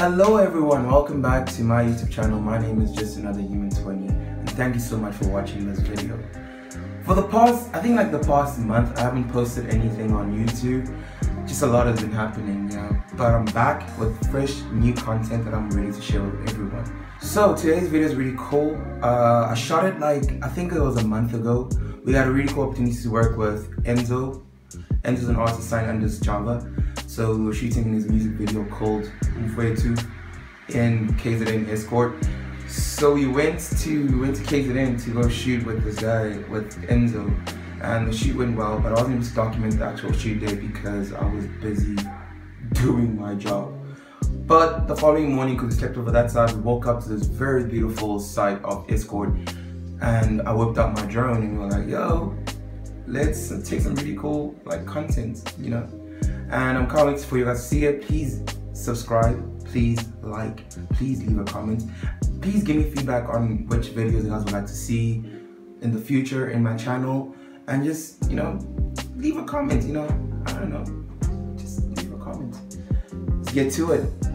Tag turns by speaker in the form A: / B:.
A: Hello everyone, welcome back to my YouTube channel. My name is Just Another Human 20 and thank you so much for watching this video. For the past, I think like the past month, I haven't posted anything on YouTube. Just a lot has been happening. But I'm back with fresh new content that I'm ready to share with everyone. So today's video is really cool. Uh, I shot it like, I think it was a month ago. We got a really cool opportunity to work with Enzo. Enzo's an artist signed under Java. So we were shooting his music video called Mfwetu in KZN Escort. So we went to we went to KZN to go shoot with this guy with Enzo, and the shoot went well. But I wasn't able to document the actual shoot day because I was busy doing my job. But the following morning, because we slept over that side, we woke up to this very beautiful sight of Escort, and I whipped out my drone and we were like, "Yo, let's take some really cool like content," you know and I'm wait for you guys to see it. Please subscribe, please like, please leave a comment. Please give me feedback on which videos you guys would like to see in the future in my channel. And just, you know, leave a comment, you know, I don't know. Just leave a comment. Let's get to it.